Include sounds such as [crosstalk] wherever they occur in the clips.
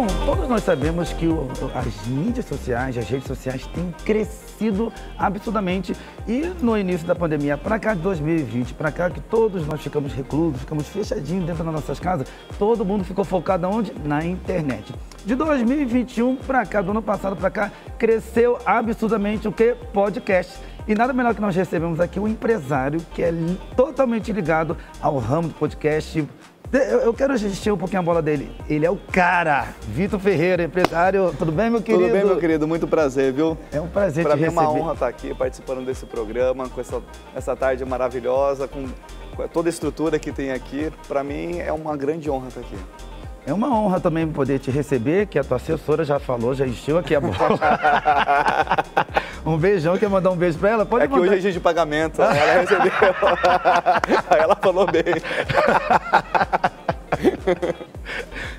Bom, todos nós sabemos que as mídias sociais, as redes sociais têm crescido absurdamente e no início da pandemia, para cá de 2020, para cá que todos nós ficamos reclusos, ficamos fechadinhos dentro das nossas casas, todo mundo ficou focado onde? Na internet. De 2021 para cá, do ano passado para cá, cresceu absurdamente o que? Podcast. E nada melhor que nós recebemos aqui um empresário que é totalmente ligado ao ramo do podcast, eu quero assistir um pouquinho a bola dele. Ele é o cara. Vitor Ferreira, empresário. Tudo bem, meu querido? Tudo bem, meu querido. Muito prazer, viu? É um prazer pra te receber. Para mim é uma honra estar aqui participando desse programa, com essa, essa tarde maravilhosa, com toda a estrutura que tem aqui. Para mim é uma grande honra estar aqui. É uma honra também poder te receber, que a tua assessora já falou, já encheu aqui a bola. [laughs] um beijão, quer mandar um beijo pra ela? Pode é mandar. que hoje é dia de pagamento, ela recebeu. [laughs] Aí ela falou bem.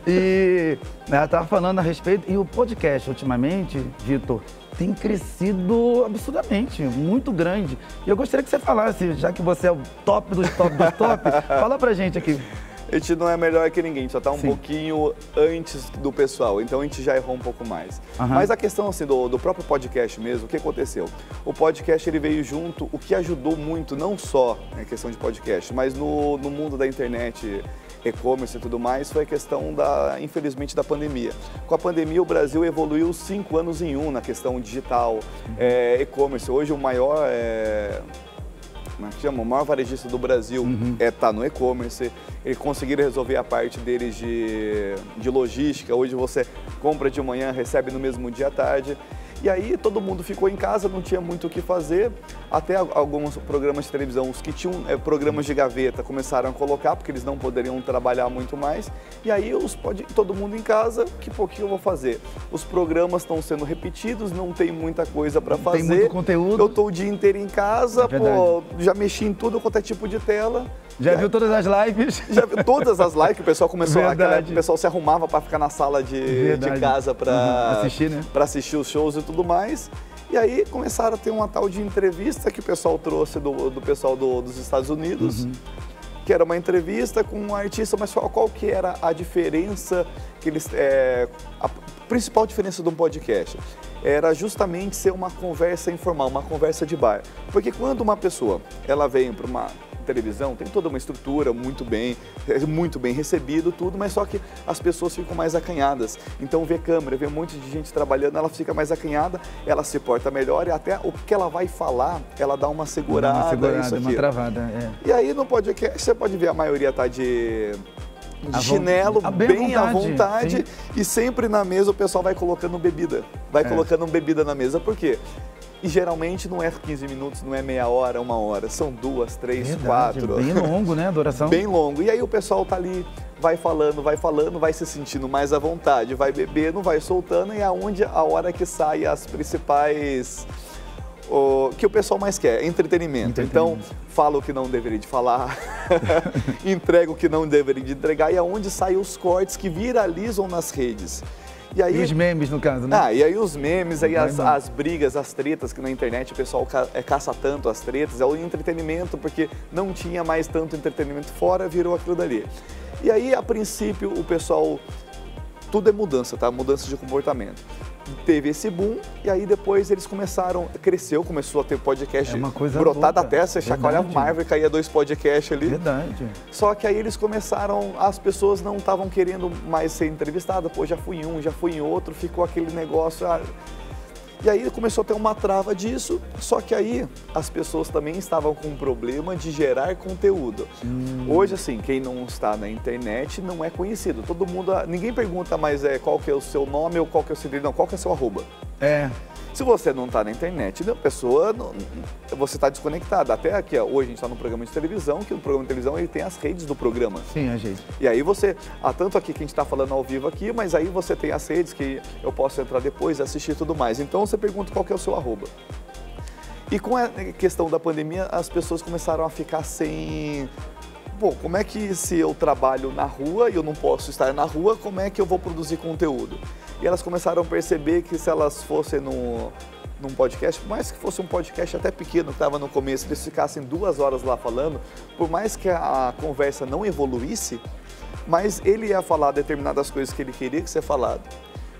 e ela estava falando a respeito, e o podcast, ultimamente, Vitor, tem crescido absurdamente, muito grande. E eu gostaria que você falasse, já que você é o top dos top dos top, [laughs] fala pra gente aqui. A gente não é melhor que ninguém, só está um Sim. pouquinho antes do pessoal, então a gente já errou um pouco mais. Uhum. Mas a questão assim, do, do, próprio podcast mesmo, o que aconteceu? O podcast ele veio junto, o que ajudou muito, não só a questão de podcast, mas no, no mundo da internet, e-commerce e tudo mais, foi a questão da, infelizmente, da pandemia. Com a pandemia, o Brasil evoluiu cinco anos em um na questão digital, é, e-commerce. Hoje o maior é, é que chama? O maior varejista do Brasil uhum. é tá no e-commerce. Eles conseguiram resolver a parte deles de, de logística. Hoje você compra de manhã, recebe no mesmo dia à tarde. E aí todo mundo ficou em casa, não tinha muito o que fazer. Até alguns programas de televisão, os que tinham é, programas de gaveta, começaram a colocar, porque eles não poderiam trabalhar muito mais. E aí os pode, todo mundo em casa, que pouquinho eu vou fazer? Os programas estão sendo repetidos, não tem muita coisa para fazer. Tem muito conteúdo. Eu estou o dia inteiro em casa, é pô, já mexi em tudo quanto é tipo de tela. Já viu todas as lives? [laughs] Já viu todas as lives que o pessoal começou, aquela, o pessoal se arrumava para ficar na sala de, de casa para uhum. assistir, né? assistir os shows e tudo mais. E aí começaram a ter uma tal de entrevista que o pessoal trouxe do, do pessoal do, dos Estados Unidos. Uhum. Que era uma entrevista com um artista, mas qual, qual que era a diferença que eles. É, a principal diferença de um podcast? Era justamente ser uma conversa informal, uma conversa de bar. Porque quando uma pessoa ela vem para uma televisão tem toda uma estrutura muito bem, é muito bem recebido, tudo, mas só que as pessoas ficam mais acanhadas. Então vê câmera, vê um monte de gente trabalhando, ela fica mais acanhada, ela se porta melhor e até o que ela vai falar, ela dá uma segurada. Uma segurada, uma travada, é. E aí no podcast você pode ver a maioria tá de de chinelo, bem, bem à vontade, vontade e sempre na mesa o pessoal vai colocando bebida. Vai é. colocando bebida na mesa, por quê? E geralmente não é 15 minutos, não é meia hora, uma hora, são duas, três, Verdade, quatro. Bem [laughs] longo, né, a duração? Bem longo. E aí o pessoal tá ali, vai falando, vai falando, vai se sentindo mais à vontade, vai bebendo, vai soltando, e é onde a hora que sai as principais o que o pessoal mais quer, entretenimento. Então, fala o que não deveria de falar, [laughs] [laughs] entrega o que não deveria de entregar e é onde saem os cortes que viralizam nas redes. E, aí, e os memes, no caso, né? Ah, e aí os memes, aí as, as, brigas, as tretas, que na internet o pessoal ca, é, caça tanto as tretas, é o entretenimento, porque não tinha mais tanto entretenimento fora, virou aquilo dali. E aí, a princípio, o pessoal. Tudo é mudança, tá? Mudança de comportamento teve esse boom e aí depois eles começaram, cresceu, começou a ter podcast é uma coisa brotar da você chacoalhava uma árvore, caía dois podcasts ali. Verdade. Só que aí eles começaram, as pessoas não estavam querendo mais ser entrevistadas, pô, já fui em um, já fui em outro, ficou aquele negócio, ah, e aí começou a ter uma trava disso, só que aí as pessoas também estavam com um problema de gerar conteúdo. Hum. Hoje, assim, quem não está na internet não é conhecido. Todo mundo, ninguém pergunta mais é, qual que é o seu nome ou qual que é o seu não, qual que é o seu arroba. É. Se você não está na internet, a pessoa, não, você está desconectado. Até aqui, ó, hoje a gente está no programa de televisão, que o programa de televisão ele tem as redes do programa. Sim, a gente. E aí você, ah, tanto aqui que a gente está falando ao vivo aqui, mas aí você tem as redes que eu posso entrar depois, assistir tudo mais. Então você pergunta qual que é o seu arroba. E com a questão da pandemia, as pessoas começaram a ficar sem Bom, como é que se eu trabalho na rua e eu não posso estar na rua, como é que eu vou produzir conteúdo? E elas começaram a perceber que se elas fossem no, num podcast, por mais que fosse um podcast até pequeno, que estava no começo, eles ficassem duas horas lá falando, por mais que a conversa não evoluísse, Mas ele ia falar determinadas coisas que ele queria que ser falado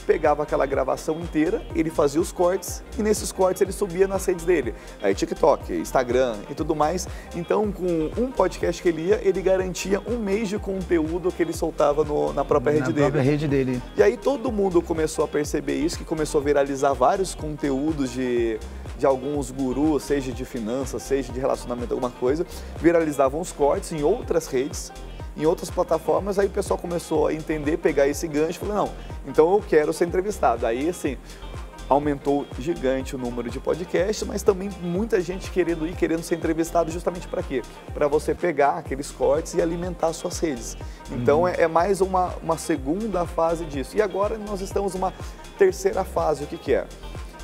pegava aquela gravação inteira, ele fazia os cortes e nesses cortes ele subia nas redes dele, aí TikTok, Instagram e tudo mais. Então, com um podcast que ele ia, ele garantia um mês de conteúdo que ele soltava no, na própria rede na dele. própria rede dele. E aí todo mundo começou a perceber isso, que começou a viralizar vários conteúdos de de alguns gurus, seja de finanças, seja de relacionamento, alguma coisa, viralizavam os cortes em outras redes em outras plataformas, aí o pessoal começou a entender, pegar esse gancho e falou, não, então eu quero ser entrevistado. Aí, assim, aumentou gigante o número de podcasts, mas também muita gente querendo ir, querendo ser entrevistado justamente para quê? Para você pegar aqueles cortes e alimentar suas redes. Então uhum. é, é, mais uma, uma segunda fase disso. E agora nós estamos numa terceira fase, o que, que é?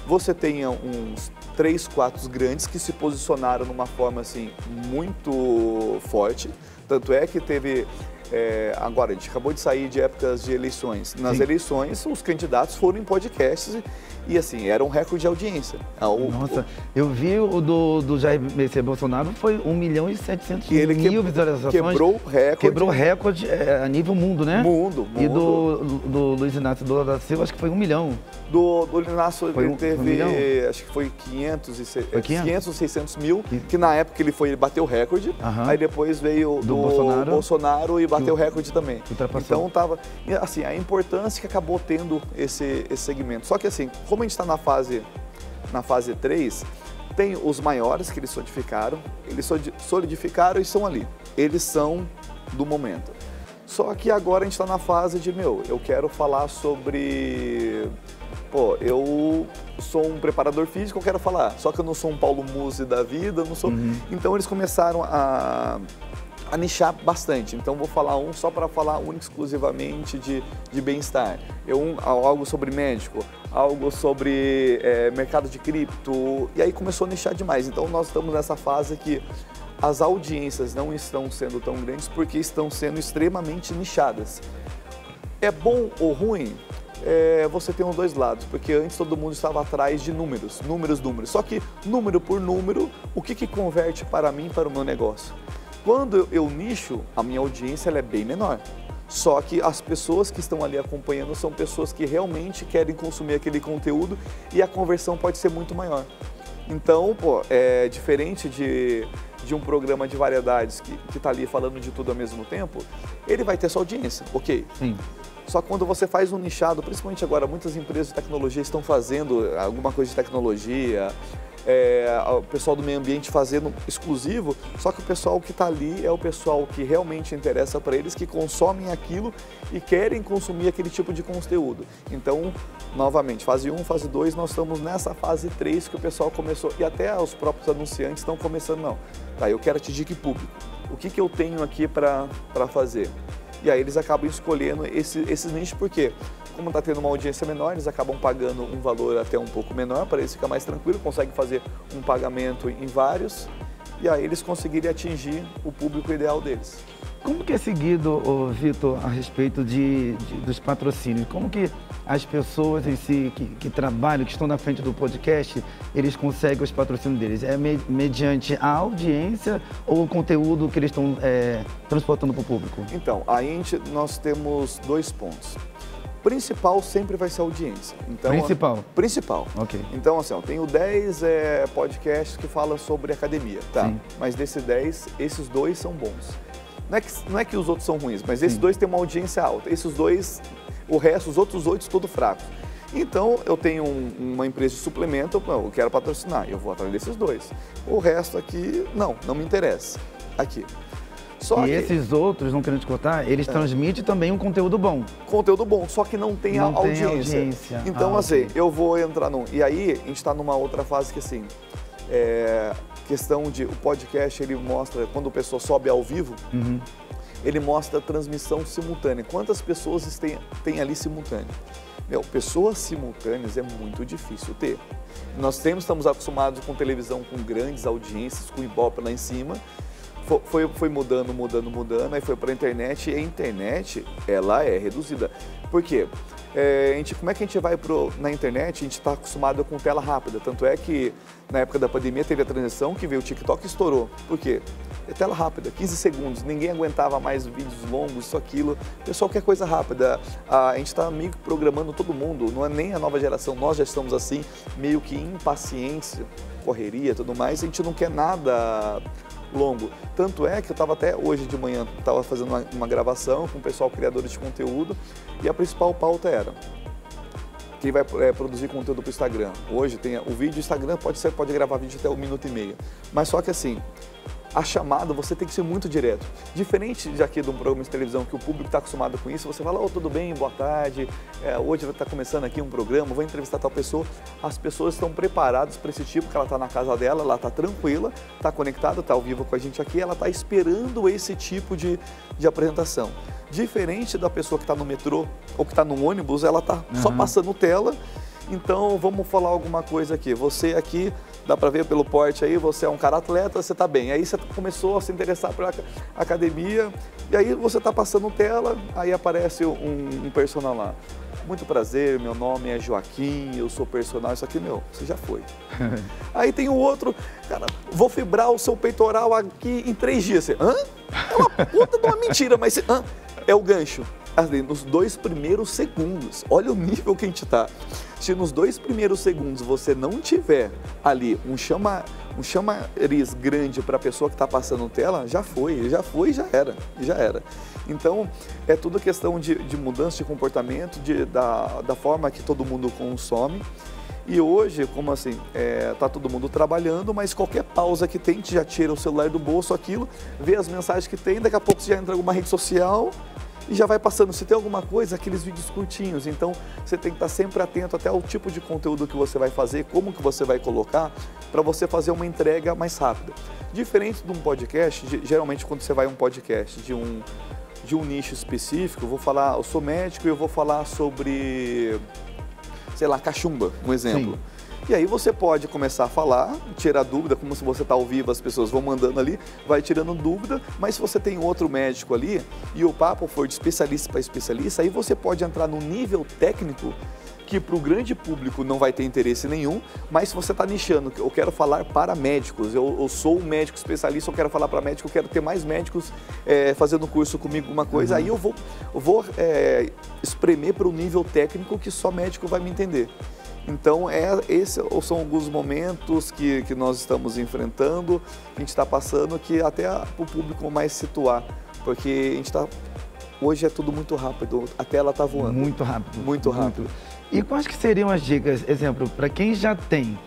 Você tem uns três, quatro grandes que se posicionaram numa forma assim muito forte. Tanto é que teve é, agora, a gente acabou de sair de épocas de eleições. Nas Sim. eleições, os candidatos foram em podcasts e, assim, era um recorde de audiência. Ah, o, Nossa, o, eu vi o do, do Jair Messias Bolsonaro, foi 1 milhão e 700 e ele mil que, visualizações. Quebrou o recorde. Quebrou recorde é, a nível mundo, né? Mundo, mundo. E do, do Luiz Inácio Lula da Silva, acho que foi 1 milhão. Do, do Inácio, foi ele teve, um acho que foi 500 e foi 500? 500 600 mil, que na época ele foi, ele bateu o recorde. Aí depois veio do, do Bolsonaro. Bolsonaro. e bateu o recorde também. Então tava, assim, a importância que acabou tendo esse, esse segmento. Só que assim, como a gente está na fase, na fase 3, tem os maiores que eles solidificaram, eles solidificaram e são ali. Eles são do momento. Só que agora a gente está na fase de, meu, eu quero falar sobre. Pô, eu sou um preparador físico, eu quero falar. Só que eu não sou um Paulo Musi da vida, não sou. Uhum. Então eles começaram a a nichar bastante. Então vou falar um só para falar único exclusivamente de, de bem-estar. Eu um, algo sobre médico, algo sobre é, mercado de cripto. E aí começou a nichar demais. Então nós estamos nessa fase que as audiências não estão sendo tão grandes porque estão sendo extremamente nichadas. É bom ou ruim? É, você tem os dois lados, porque antes todo mundo estava atrás de números, números, números. Só que número por número, o que, que converte para mim, para o meu negócio? Quando eu nicho, a minha audiência é bem menor. Só que as pessoas que estão ali acompanhando são pessoas que realmente querem consumir aquele conteúdo e a conversão pode ser muito maior. Então, pô, é diferente de, de um programa de variedades que está ali falando de tudo ao mesmo tempo, ele vai ter sua audiência, ok? Sim. Só que quando você faz um nichado, principalmente agora, muitas empresas de tecnologia estão fazendo alguma coisa de tecnologia, é, o pessoal do meio ambiente fazendo exclusivo, só que o pessoal que está ali é o pessoal que realmente interessa para eles, que consomem aquilo e querem consumir aquele tipo de conteúdo. Então, novamente, fase 1, fase 2, nós estamos nessa fase 3 que o pessoal começou, e até os próprios anunciantes estão começando, não, tá, eu quero atingir que público? O que, que eu tenho aqui para fazer? E aí eles acabam escolhendo esse, esses nichos, por quê? Como está tendo uma audiência menor, eles acabam pagando um valor até um pouco menor, para eles ficar mais tranquilo, conseguem fazer um pagamento em vários, e aí eles conseguirem atingir o público ideal deles. Como que é seguido, Vitor, a respeito de, de, dos patrocínios? Como que as pessoas em si que, que, trabalham, que estão na frente do podcast, eles conseguem os patrocínios deles? É me, mediante a audiência ou o conteúdo que eles estão é, transportando para o público? Então, aí nós temos dois pontos principal sempre vai ser a audiência. Então, principal? Principal. Ok. Então, assim, eu tenho 10 é, podcasts que falam sobre academia, tá? Sim. Mas desses 10, esses dois são bons. Não é, que, não é que os outros são ruins, mas esses Sim. dois têm uma audiência alta. Esses dois, o resto, os outros oito, todos fracos. Então, eu tenho um, uma empresa de suplemento, eu quero patrocinar, eu vou atrás desses dois. O resto aqui, não, não me interessa. Aqui. Só e que... esses outros, não querendo te cortar, eles é. transmitem também um conteúdo bom. Conteúdo bom, só que não tem não a audiência. audiência. Então, ah, assim, eu vou entrar num. E aí, a gente está numa outra fase que, assim, é... questão de. O podcast, ele mostra, quando a pessoa sobe ao vivo, uhum. ele mostra a transmissão simultânea. Quantas pessoas tem, tem ali simultâneo? Meu, pessoas simultâneas é muito difícil ter. Nós temos, estamos acostumados com televisão com grandes audiências, com Ibope lá em cima, foi, foi mudando, mudando, mudando, aí foi para a internet e a internet, ela é reduzida. Por quê? é, a gente, como é que a gente vai pro, na internet? A gente está acostumado com tela rápida. Tanto é que na época da pandemia teve a transição que veio o TikTok e estourou. Por quê? É tela rápida, 15 segundos, ninguém aguentava mais vídeos longos, isso, aquilo. O pessoal quer coisa rápida. A, a gente está meio que programando todo mundo, não é nem a nova geração, nós já estamos assim, meio que impacientes, correria tudo mais, a gente não quer nada longo. Tanto é que eu estava até hoje de manhã, estava fazendo uma, uma, gravação com o pessoal criadores de conteúdo e a principal pauta era quem vai é, produzir conteúdo para o Instagram. Hoje tem o vídeo, Instagram pode ser, pode gravar vídeo até um minuto e meio. Mas só que assim, a chamada você tem que ser muito direto. Diferente de aqui de um programa de televisão que o público está acostumado com isso, você fala, oh, tudo bem, boa tarde, é, hoje está começando aqui um programa, vou entrevistar tal pessoa. As pessoas estão preparadas para esse tipo, que ela está na casa dela, ela está tranquila, está conectada, está ao vivo com a gente aqui, ela está esperando esse tipo de, de apresentação. Diferente da pessoa que está no metrô ou que está no ônibus, ela está uhum. só passando tela. Então vamos falar alguma coisa aqui. Você aqui dá para ver pelo porte aí, você é um cara atleta, você está bem. Aí você começou a se interessar pela academia, e aí você está passando tela, aí aparece um, um personal lá. Muito prazer, meu nome é Joaquim, eu sou personal, isso aqui, meu, você já foi. [laughs] aí tem o outro, cara, vou fibrar o seu peitoral aqui em três dias. Você, hã? É uma puta de uma mentira, mas você, hã? É o gancho. Assim, nos dois primeiros segundos, olha o nível que a gente está. Se nos dois primeiros segundos você não tiver ali um chama um chamariz grande para a pessoa que está passando tela, já foi, já foi, já era, já era. Então, é tudo questão de, de mudança de comportamento, de, da, da forma que todo mundo consome. E hoje, como assim, é, tá todo mundo trabalhando, mas qualquer pausa que tem, já tira o celular do bolso, aquilo, vê as mensagens que tem, daqui a pouco você já entra em alguma rede social, e já vai passando. Se tem alguma coisa, aqueles vídeos curtinhos. Então, você tem que estar sempre atento até ao tipo de conteúdo que você vai fazer, como que você vai colocar, para você fazer uma entrega mais rápida. Diferente de um podcast, geralmente quando você vai a um podcast de um, de um nicho específico, vou falar, eu sou médico e eu vou falar sobre, sei lá, cachumba, um exemplo. Sim. E aí você pode começar a falar, tirar dúvida, como se você está ao vivo, as pessoas vão mandando ali, vai tirando dúvida, mas se você tem outro médico ali e o papo for de especialista para especialista, aí você pode entrar no nível técnico que para o grande público não vai ter interesse nenhum, mas se você está nichando, eu quero falar para médicos, eu, eu, sou um médico especialista, eu quero falar para médico, eu quero ter mais médicos é, fazendo curso comigo, alguma coisa, uhum. aí eu vou, eu vou é, espremer para o nível técnico que só médico vai me entender. Então, é, esses são alguns momentos que, que nós estamos enfrentando, a gente está passando, que até para o público mais situar, porque a gente está. Hoje é tudo muito rápido, a tela está voando. Muito rápido. Muito rápido. Muito. E quais que seriam as dicas, exemplo, para quem já tem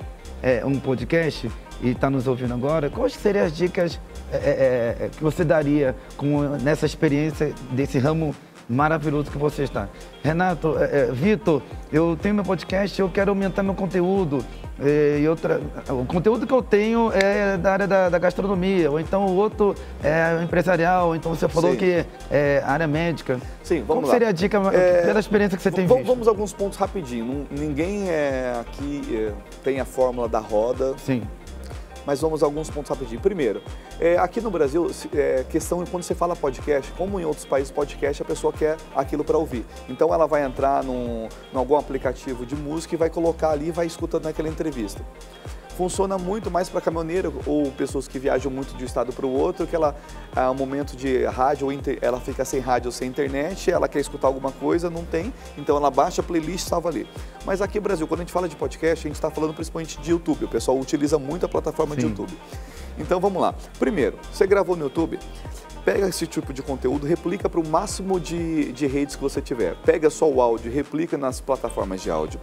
é, um podcast e está nos ouvindo agora, quais seriam as dicas é, é, é, que você daria com, nessa experiência desse ramo maravilhoso que você está. Renato, é, é, Vitor, eu tenho meu podcast, eu quero aumentar meu conteúdo. É, e outra, o conteúdo que eu tenho é da área da, da gastronomia, ou então o outro é empresarial, ou então você falou Sim. que é área médica. Sim, vamos Qual lá. seria a dica é, pela experiência que você tem vamos, visto? Vamos a alguns pontos rapidinho. Ninguém é, aqui é, tem a fórmula da roda. Sim mas vamos a alguns pontos rapidinho. Primeiro, é, aqui no Brasil, é, questão quando você fala podcast, como em outros países podcast, a pessoa quer aquilo para ouvir. Então ela vai entrar num, num algum aplicativo de música e vai colocar ali e vai escutando aquela entrevista funciona muito mais para caminhoneiro ou pessoas que viajam muito de um estado para o outro, que ela, a um momento de rádio, ela fica sem rádio ou sem internet, ela quer escutar alguma coisa, não tem, então ela baixa a playlist e salva ali. Mas aqui no Brasil, quando a gente fala de podcast, a gente está falando principalmente de YouTube, o pessoal utiliza muito a plataforma Sim. de YouTube. Então vamos lá. Primeiro, você gravou no YouTube, pega esse tipo de conteúdo, replica para o máximo de, de redes que você tiver. Pega só o áudio, replica nas plataformas de áudio.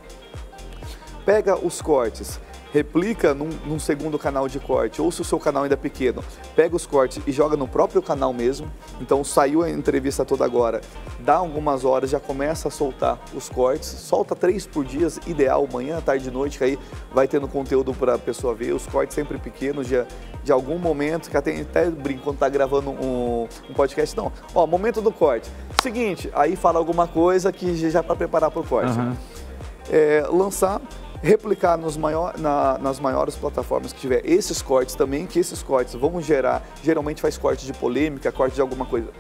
Pega os cortes, replica num, num, segundo canal de corte, ou se o seu canal ainda é pequeno, pega os cortes e joga no próprio canal mesmo. Então saiu a entrevista toda agora, dá algumas horas, já começa a soltar os cortes, solta três por dia, ideal, manhã, tarde e noite, que aí vai tendo conteúdo para a pessoa ver, os cortes sempre pequenos, de, de algum momento, que até, até brinco quando tá gravando um, um podcast, não, ó, momento do corte. Seguinte, aí fala alguma coisa que já para preparar para o corte. Uhum. É, lançar replicar maior, na, nas maiores plataformas que tiver esses cortes também, que esses cortes vão gerar, geralmente faz corte de polêmica, corte de alguma coisa.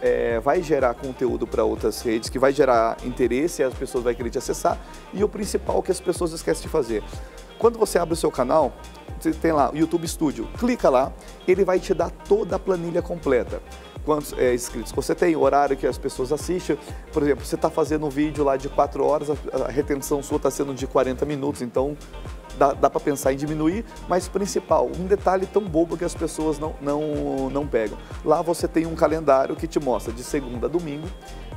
é, vai gerar conteúdo para outras redes, que vai gerar interesse as pessoas vão querer te acessar. E o principal que as pessoas esquecem de fazer. Quando você abre o seu canal, você tem lá o YouTube Studio, clica lá, ele vai te dar toda a planilha completa quantos é, inscritos você tem, o horário que as pessoas assistem. Por exemplo, você está fazendo um vídeo lá de 4 horas, a, a retenção sua está sendo de 40 minutos, então dá, dá para pensar em diminuir, mas principal, um detalhe tão bobo que as pessoas não, não, não pegam. Lá você tem um calendário que te mostra de segunda a domingo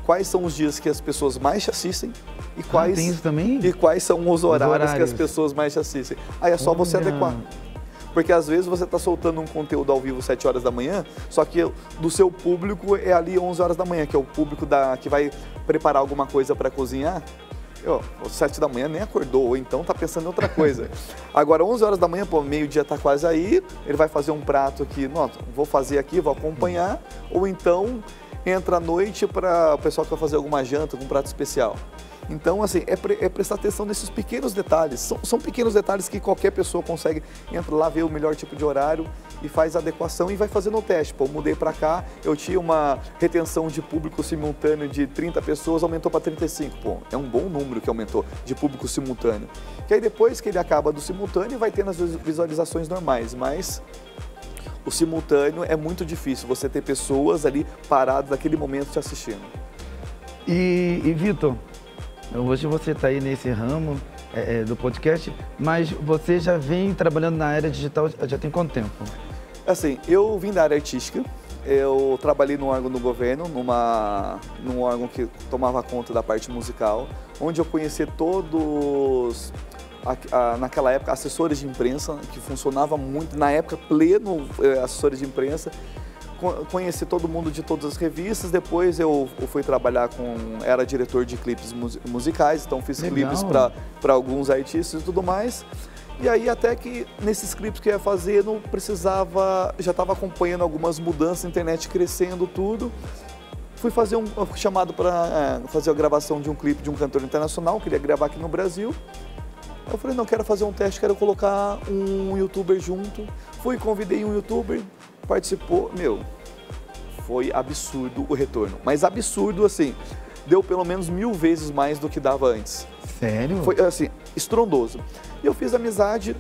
quais são os dias que as pessoas mais te assistem e ah, quais, ah, e quais são os horários, os horários, que as pessoas mais te assistem. Aí é só Olha. você adequar. Porque às vezes você está soltando um conteúdo ao vivo 7 horas da manhã, só que do seu público é ali 11 horas da manhã, que é o público da, que vai preparar alguma coisa para cozinhar eu, sete da manhã nem acordou, ou então tá pensando em outra coisa. [laughs] Agora, 11 horas da manhã, pô, meio-dia tá quase aí, ele vai fazer um prato aqui, nossa, vou fazer aqui, vou acompanhar, ou então entra à noite para o pessoal que vai fazer alguma janta com um prato especial. Então, assim, é, pre é, prestar atenção nesses pequenos detalhes. São, são, pequenos detalhes que qualquer pessoa consegue. Entra lá, ver o melhor tipo de horário e faz a adequação e vai fazendo o teste. Pô, mudei para cá, eu tinha uma retenção de público simultâneo de 30 pessoas, aumentou para 35. Pô, é um bom número que aumentou de público simultâneo. Que aí depois que ele acaba do simultâneo, vai ter nas visualizações normais, mas o simultâneo é muito difícil, você ter pessoas ali paradas naquele momento te assistindo. E, e Vitor, Hoje você está aí nesse ramo é, é, do podcast, mas você já vem trabalhando na área digital já tem quanto tempo? Assim, eu vim da área artística, eu trabalhei no órgão do governo, numa, num órgão que tomava conta da parte musical, onde eu conheci todos, a, a, naquela época, assessores de imprensa, que funcionava muito, na época, pleno é, assessores de imprensa, conheci todo mundo de todas as revistas. Depois eu, eu fui trabalhar com. Era diretor de clipes musicais, então fiz Legal. clipes para alguns artistas e tudo mais. E aí até que nesses clipes que eu ia fazer não precisava, já estava acompanhando algumas mudanças, internet crescendo tudo. Fui fazer um chamado para é, fazer a gravação de um clipe de um cantor internacional, queria gravar aqui no Brasil. Eu falei, não, quero fazer um teste, quero colocar um youtuber junto. Fui, convidei um youtuber, participou, meu, foi absurdo o retorno. Mas absurdo, assim, deu pelo menos mil vezes mais do que dava antes. Sério? Foi, assim, estrondoso. E eu fiz amizade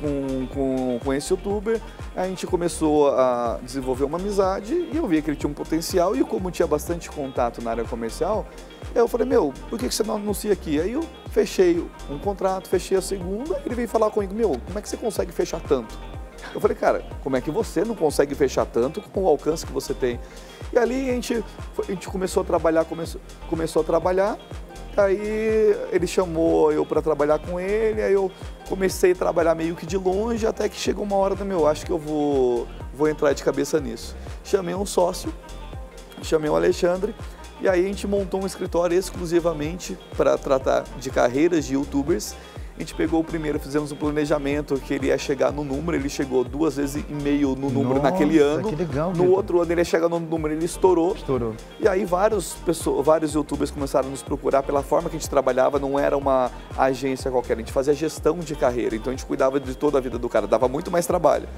com, com, com esse youtuber, a gente começou a desenvolver uma amizade e eu vi que ele tinha um potencial e como tinha bastante contato na área comercial, eu falei, meu, por que você não anuncia aqui? Aí eu fechei um contrato, fechei a segunda, ele veio falar comigo, meu, como é que você consegue fechar tanto? Eu falei, cara, como é que você não consegue fechar tanto com o alcance que você tem? E ali a gente, a gente começou a trabalhar, começou, começou a trabalhar, aí ele chamou eu para trabalhar com ele, aí eu comecei a trabalhar meio que de longe, até que chegou uma hora do meu, acho que eu vou, vou entrar de cabeça nisso. Chamei um sócio, chamei o Alexandre, e aí a gente montou um escritório exclusivamente para tratar de carreiras de youtubers a gente pegou o primeiro, fizemos um planejamento que ele ia chegar no número, ele chegou duas vezes e meio no número Nossa, naquele ano. Que legal, no outro ano ele ia chegar no número, ele estourou. Estourou. E aí vários, pessoas, vários youtubers começaram a nos procurar pela forma que a gente trabalhava, não era uma agência qualquer, a gente fazia gestão de carreira, então a gente cuidava de toda a vida do cara, dava muito mais trabalho.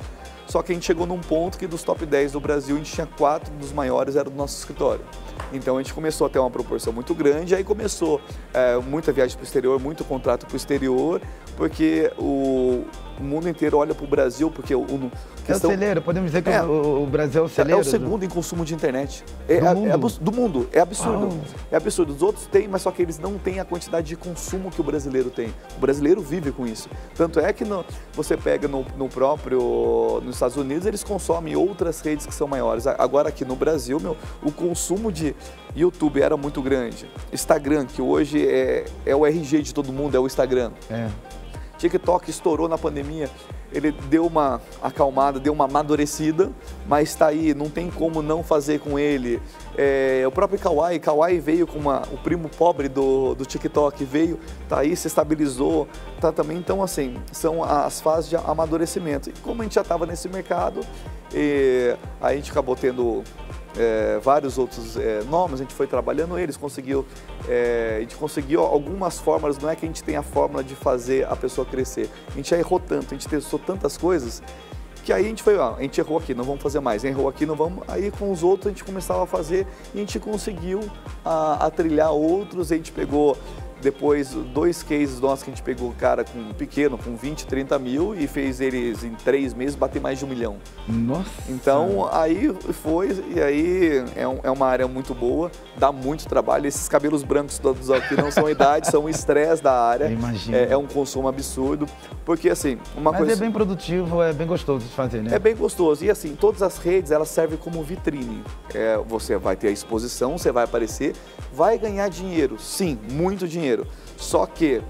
Só que a gente chegou num ponto que dos top 10 do Brasil, a gente tinha quatro dos maiores, era do nosso escritório. Então a gente começou a ter uma proporção muito grande, aí começou é, muita viagem para o exterior, muito contrato para o exterior, porque o, o mundo inteiro olha para o Brasil, porque o, o questão... É o celeiro, podemos dizer que é, o, o, Brasil é o celeiro. É, o segundo do... em consumo de internet. É, do, é, mundo? É, do mundo. É absurdo. É absurdo. Os outros têm, mas só que eles não têm a quantidade de consumo que o brasileiro tem. O brasileiro vive com isso. Tanto é que no, você pega no, no, próprio, nos Estados Unidos, eles consomem outras redes que são maiores. Agora aqui no Brasil, meu, o consumo de YouTube era muito grande. Instagram, que hoje é, é o RG de todo mundo, é o Instagram. É. TikTok estourou na pandemia, ele deu uma acalmada, deu uma amadurecida, mas está aí, não tem como não fazer com ele. É, o próprio Kawaii, Kawaii veio com uma, o primo pobre do, do TikTok, veio, tá aí, se estabilizou, tá também. Então, assim, são as fases de amadurecimento. E como a gente já estava nesse mercado, a gente acabou tendo é, vários outros é, nomes, a gente foi trabalhando eles, conseguiu, é, a gente conseguiu algumas fórmulas, não é que a gente tem a fórmula de fazer a pessoa crescer, a gente já errou tanto, a gente testou tantas coisas Que aí a gente foi, a gente errou aqui, não vamos fazer mais, errou aqui, não vamos. Aí com os outros a gente começava a fazer e a gente conseguiu a, a trilhar outros, a gente pegou depois, dois cases nossos que a gente pegou o cara com um pequeno, com 20, 30 mil e fez eles em três meses bater mais de um milhão. Nossa! Então, aí foi, e aí é, um, é uma área muito boa, dá muito trabalho. Esses cabelos brancos todos aqui não são idade, são estresse da área. Imagina. É, é, um consumo absurdo. Porque, assim, uma Mas coisa. é bem produtivo, é bem gostoso de fazer, né? É bem gostoso. E, assim, todas as redes, elas servem como vitrine. É, você vai ter a exposição, você vai aparecer, vai ganhar dinheiro. Sim, muito dinheiro. Só que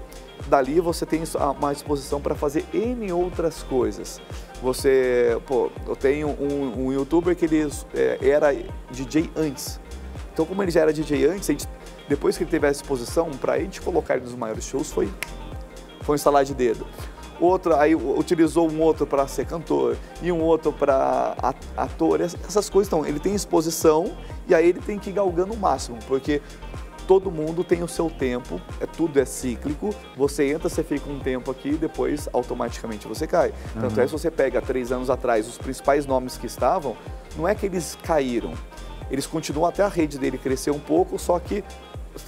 dali você tem uma exposição para fazer N outras coisas. Você, pô, eu tenho um, um youtuber que ele é, era DJ antes. Então, como ele já era DJ antes, gente, depois que ele teve a exposição, para a gente colocar ele nos maiores shows foi, foi um de dedo. Outro, aí utilizou um outro para ser cantor e um outro para ator. Essas coisas, então, ele tem exposição e aí ele tem que ir galgando o máximo, porque todo mundo tem o seu tempo, é tudo é cíclico. Você entra, você fica um tempo aqui, depois automaticamente você cai. Tanto uhum. é se você pega três anos atrás os principais nomes que estavam, não é que eles caíram, eles continuam até a rede dele crescer um pouco, só que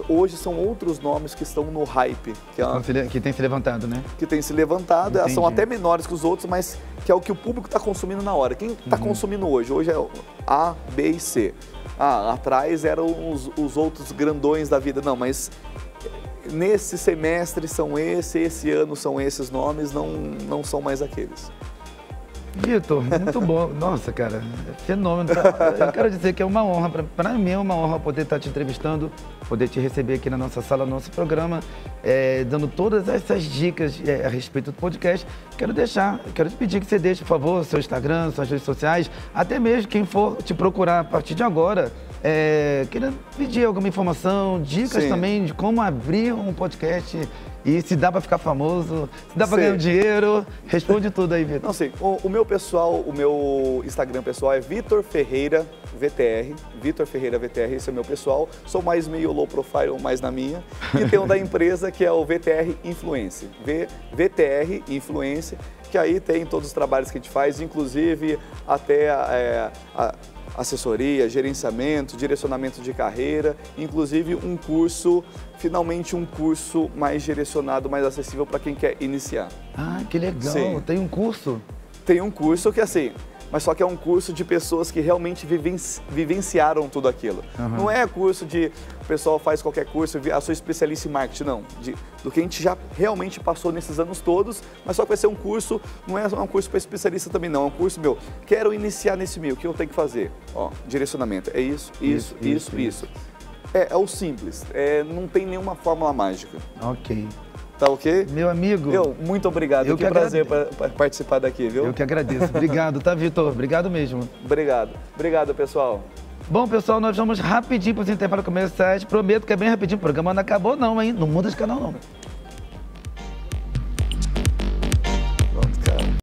hoje são outros nomes que estão no hype. Que, é uma, que tem se levantado, né? Que tem se levantado, Entendi. são até menores que os outros, mas que é o que o público está consumindo na hora. Quem está uhum. consumindo hoje? Hoje é A, B e C. Ah, atrás eram os, os outros grandões da vida. Não, mas nesse semestre são esse, esse ano são esses nomes, não, não são mais aqueles. Vitor, muito bom. [laughs] Nossa, cara, é fenômeno. Eu quero dizer que é uma honra, para mim é uma honra poder estar te entrevistando, poder te receber aqui na nossa sala, no nosso programa, é, dando todas essas dicas é, a respeito do podcast. Quero deixar, quero te pedir que você deixe, por favor, seu Instagram, suas redes sociais, até mesmo quem for te procurar a partir de agora, é, querendo pedir alguma informação, dicas Sim. também de como abrir um podcast e se dá para ficar famoso, se dá para ganhar dinheiro, responde tudo aí, Vitor. Não, sim. O, o, meu pessoal, o meu Instagram pessoal é Vitor Ferreira VTR. Vitor Ferreira VTR, esse é o meu pessoal. Sou mais meio low profile, mais na minha. E tem um da [laughs] empresa que é o VTR Influence. V, VTR Influence, que aí tem todos os trabalhos que a gente faz, inclusive até é, a, assessoria, gerenciamento, direcionamento de carreira, inclusive um curso, finalmente um curso mais direcionado, mais acessível para quem quer iniciar. Ah, que legal! Sim. Tem um curso? Tem um curso que assim, mas só que é um curso de pessoas que realmente vivenciaram tudo aquilo. Uhum. Não é curso de o pessoal faz qualquer curso, a sua especialista em marketing, não. De, do que a gente já realmente passou nesses anos todos, mas só que vai ser um curso, não é um curso para especialista também, não. É um curso meu. Quero iniciar nesse meio, o que eu tenho que fazer? Ó, direcionamento. É isso, isso, isso, isso. isso. isso. É, é, o simples, é, não tem nenhuma fórmula mágica. Ok. Tá ok? Meu amigo. Eu, muito obrigado. Eu que, que prazer para participar daqui, viu? Eu que agradeço. Obrigado, tá, Vitor? Obrigado mesmo. Obrigado. Obrigado, pessoal. Bom, pessoal, nós vamos rapidinho para os intervalos comerciais. Prometo que é bem rapidinho. O programa não acabou, não, hein? Não muda de canal, não.